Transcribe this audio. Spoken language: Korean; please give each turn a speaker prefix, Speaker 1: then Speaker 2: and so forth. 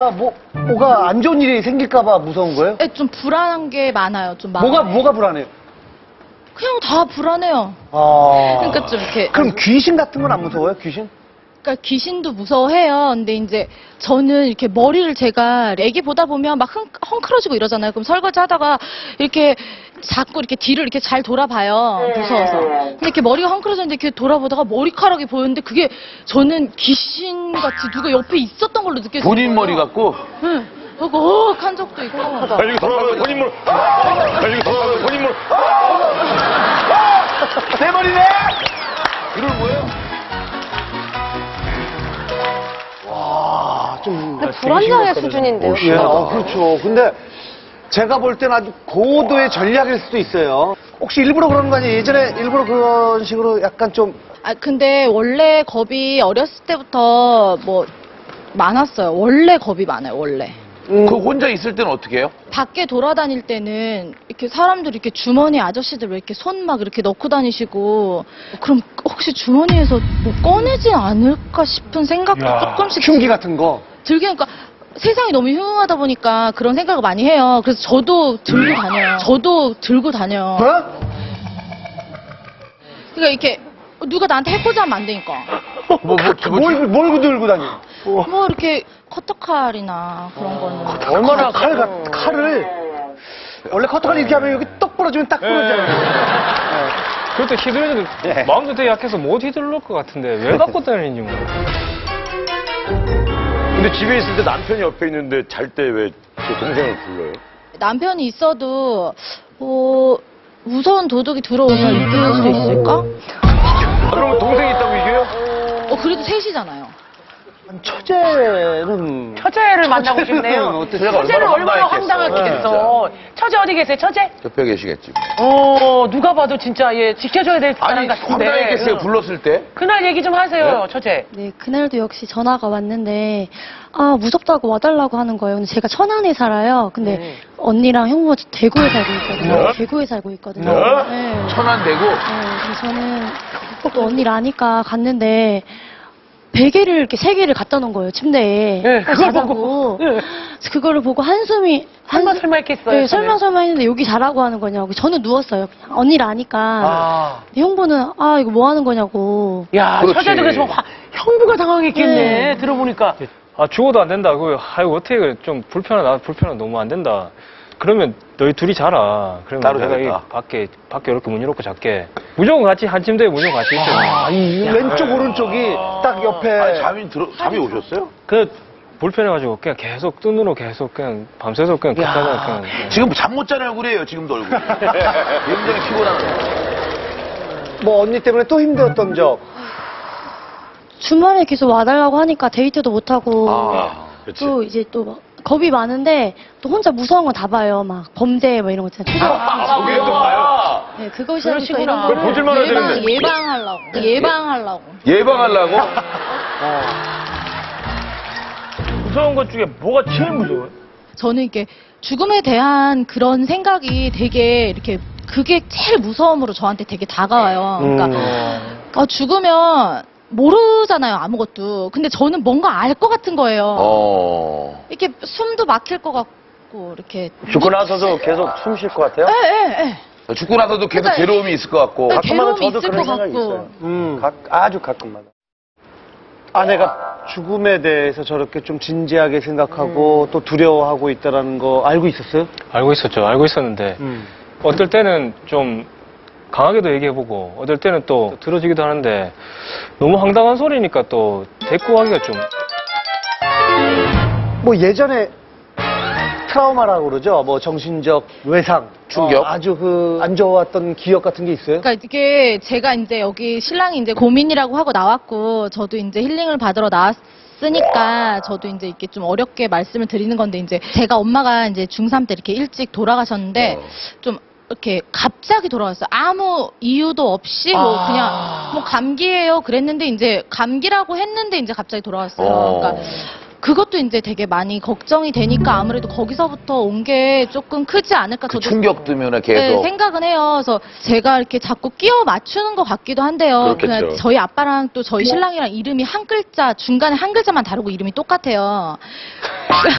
Speaker 1: 아, 뭐, 뭐가 안 좋은 일이 생길까봐 무서운 거예요?
Speaker 2: 네, 좀 불안한 게 많아요. 좀 많아요.
Speaker 1: 뭐가, 뭐가 불안해요?
Speaker 2: 그냥 다 불안해요.
Speaker 1: 아.
Speaker 2: 그러니까 좀 이렇게
Speaker 1: 그럼 귀신 같은 건 안 무서워요, 귀신?
Speaker 2: 그러니까 귀신도 무서워해요. 근데 이제 저는 이렇게 머리를 제가 애기 보다 보면 막 흥, 헝클어지고 이러잖아요. 그럼 설거지 하다가 이렇게 자꾸 이렇게 뒤를 이렇게 잘 돌아봐요. 무서워서. 근데 이렇게 머리가 헝클어졌는데 이렇게 돌아보다가 머리카락이 보였는데 그게 저는 귀신같이 누가 옆에 있었던 걸로 느껴져요.
Speaker 3: 본인 머리 같고
Speaker 2: 응. 그리고 어한 적도 있고.
Speaker 4: 아, 이거 돌아가면 본인물. 아, 이거 돌아가면 본인물.
Speaker 3: 내
Speaker 1: 아,
Speaker 5: 불안정의 수준인데요.
Speaker 1: 예, 어, 그렇죠. 근데 제가 볼 때는 아주 고도의 전략일 수도 있어요. 혹시 일부러 그런 거 아니에요? 예전에 일부러 그런 식으로 약간 좀.
Speaker 2: 아 근데 원래 겁이 어렸을 때부터 뭐 많았어요. 원래 겁이 많아요. 원래.
Speaker 1: 음,
Speaker 3: 그 혼자 있을 때는 어떻게 해요?
Speaker 2: 밖에 돌아다닐 때는 이렇게 사람들이 이렇게 주머니 아저씨들 왜 이렇게 손 막 이렇게 넣고 다니시고 그럼 혹시 주머니에서 뭐 꺼내지 않을까 싶은 생각도
Speaker 4: 야,
Speaker 2: 조금씩
Speaker 1: 흉기 같은 거.
Speaker 2: 들게 하니까 세상이 너무 흉흉하다 보니까 그런 생각을 많이 해요. 그래서 저도 들고 다녀요. 저도 들고 다녀요.
Speaker 1: 어?
Speaker 2: 그러니까 이렇게 누가 나한테 해코지 하면 안 되니까.
Speaker 3: 뭐, 뭐, 뭐,
Speaker 1: 뭘, 뭘 들고 다녀?
Speaker 2: 뭐 이렇게 커터칼이나 그런 거는
Speaker 1: 얼마나 칼, 같- 칼을. 원래 커터칼 이렇게 하면 여기 떡 부러지면 딱 부러져요.
Speaker 4: 그것도 휘두르는
Speaker 1: 예.
Speaker 4: 마음도 되게 약해서 못 휘둘러 것 같은데 왜 갖고 다니는지 뭐.
Speaker 6: 근데 집에 있을 때 남편이 옆에 있는데 잘 때 왜 동생을 불러요?
Speaker 2: 남편이 있어도 뭐 무서운 도둑이 들어오면 이길 수 있을까?
Speaker 6: 아, 그러면 동생이 있다고 이겨요?
Speaker 2: 어 그래도 셋이잖아요.
Speaker 1: 처제는.
Speaker 5: 처제를 만나고 싶네요.
Speaker 1: 어땠어요?
Speaker 5: 처제는 얼마나
Speaker 6: 황당했겠어,
Speaker 5: 황당했겠어. 처제 어디 계세요, 처제?
Speaker 3: 옆에 계시겠지.
Speaker 5: 어, 누가 봐도 진짜 예, 지켜줘야 될 사람
Speaker 3: 아니,
Speaker 5: 같은데.
Speaker 3: 황당했겠어요,
Speaker 5: 응.
Speaker 3: 불렀을 때.
Speaker 5: 그날 얘기 좀 하세요, 처제.
Speaker 7: 네, 그날도 역시 전화가 왔는데, 아, 무섭다고 와달라고 하는 거예요. 근데 제가 천안에 살아요. 근데
Speaker 5: 네.
Speaker 7: 언니랑 형부가 대구에 살고 있거든요.
Speaker 6: 네?
Speaker 7: 대구에 살고 있거든요.
Speaker 6: 네?
Speaker 7: 네.
Speaker 3: 천안 대구.
Speaker 7: 네, 저는 또 언니를 아니까 갔는데, 베개를 이렇게 세 개를 갖다 놓은 거예요, 침대에.
Speaker 5: 네, 그걸. 보고. 네.
Speaker 7: 그래서 그거를 보고 한숨이.
Speaker 5: 설마
Speaker 7: 한숨-
Speaker 5: 설마 했겠어요.
Speaker 7: 네. 설마 설마 했는데 여기 자라고 하는 거냐고. 저는 누웠어요. 그냥 언니를 아니까.
Speaker 1: 아.
Speaker 7: 근데 형부는, 아, 이거 뭐 하는 거냐고.
Speaker 5: 야,
Speaker 3: 그렇지.
Speaker 5: 처제도 그래서 화- 형부가 당황했겠네.
Speaker 7: 네.
Speaker 5: 들어보니까.
Speaker 4: 아 죽어도 안 된다. 그 아이고 어떻게 그래. 좀 불편하다. 불편하 너무 안 된다. 그러면 너희 둘이 자라. 그러면
Speaker 3: 따로
Speaker 4: 내가 이
Speaker 3: 자겠다.
Speaker 4: 밖에 밖에 이렇게 문 열고 잘게. 무조건 같이 한 침대에 무조건 같이 있어요.
Speaker 1: 아, 이 왼쪽, 오른쪽이 딱 옆에.
Speaker 3: 아니, 잠이 들어, 잠이 오셨어요?
Speaker 4: 그 불편해가지고 그냥 계속 눈으로 계속 그냥 밤새도록 그냥
Speaker 1: 야.
Speaker 4: 그까지 그냥. 네.
Speaker 3: 지금 잠 못 자는 얼굴이에요, 지금도 얼굴. 굉장히 피곤한.
Speaker 1: 뭐 언니 때문에 또 힘들었던 적.
Speaker 7: 주말에 계속 와달라고 하니까 데이트도 못하고.
Speaker 3: 아,
Speaker 6: 그치.
Speaker 7: 또 이제 또 막 겁이 많은데 또 혼자 무서운 거 다 봐요. 막 범죄 뭐 이런 거 있잖아요. 초등-
Speaker 6: 아, 그게 또 봐요?
Speaker 7: 네, 그것이
Speaker 5: 그러시구나.
Speaker 7: 이런
Speaker 6: 그걸
Speaker 7: 거를
Speaker 6: 보질 말아야
Speaker 2: 예방,
Speaker 6: 되는데.
Speaker 2: 예방하려고. 예방하려고.
Speaker 3: 예방하려고?
Speaker 4: 무서운 것 중에 뭐가 제일 무서워요?
Speaker 2: 저는 이게 죽음에 대한 그런 생각이 되게 이렇게 그게 제일 무서움으로 저한테 되게 다가와요. 그러니까
Speaker 1: 음.
Speaker 2: 어, 죽으면 모르잖아요 아무것도. 근데 저는 뭔가 알 것 같은 거예요.
Speaker 3: 어.
Speaker 2: 이렇게 숨도 막힐 것 같고 이렇게.
Speaker 6: 죽고 나서도 계속 숨 쉴 것 같아요?
Speaker 2: 예, 예, 예.
Speaker 3: 죽고 나서도 계속
Speaker 2: 그러니까-
Speaker 3: 괴로움이 있을 것 같고.
Speaker 2: 네,
Speaker 6: 가끔마다
Speaker 2: 괴로움이
Speaker 6: 저도
Speaker 2: 있을
Speaker 6: 그런
Speaker 2: 것
Speaker 6: 생각이
Speaker 2: 같고.
Speaker 6: 있어요.
Speaker 1: 음.
Speaker 6: 각, 아주 가끔마다.
Speaker 1: 아내가 죽음에 대해서 저렇게 좀 진지하게 생각하고 또 두려워하고 있다라는 거 알고 있었어요?
Speaker 4: 알고 있었죠. 알고 있었는데
Speaker 1: 음.
Speaker 4: 어떨 때는 좀 강하게도 얘기해보고 어떨 때는 또 들어지기도 하는데 너무 황당한 소리니까 또 대꾸하기가 좀
Speaker 1: 뭐 예전에 트라우마라고 그러죠. 뭐 정신적 외상,
Speaker 3: 충격?
Speaker 1: 어, 아주 그 안 좋았던 기억 같은 게 있어요?
Speaker 2: 그러니까 이게 제가 이제 여기 신랑이 이제 고민이라고 하고 나왔고 저도 이제 힐링을 받으러 나왔으니까 저도 이제 이렇게 좀 어렵게 말씀을 드리는 건데 이제 제가 엄마가 이제 중3 때 이렇게 일찍 돌아가셨는데
Speaker 3: 어.
Speaker 2: 좀 이렇게 갑자기 돌아왔어요. 아무 이유도 없이 뭐
Speaker 5: 아.
Speaker 2: 그냥 뭐 감기예요 그랬는데 이제 감기라고 했는데 이제 갑자기 돌아왔어요.
Speaker 3: 어.
Speaker 2: 그러니까 그것도 이제 되게 많이 걱정이 되니까 아무래도 거기서부터 온 게 조금 크지 않을까
Speaker 3: 그
Speaker 2: 저도
Speaker 3: 충격 때문에
Speaker 2: 네,
Speaker 3: 계속.
Speaker 2: 생각은 해요. 그래서 제가 이렇게 자꾸 끼워 맞추는 것 같기도 한데요.
Speaker 6: 그렇겠죠.
Speaker 2: 그냥 저희 아빠랑 또 저희 신랑이랑 이름이 한 글자 중간에 한 글자만 다르고 이름이 똑같아요.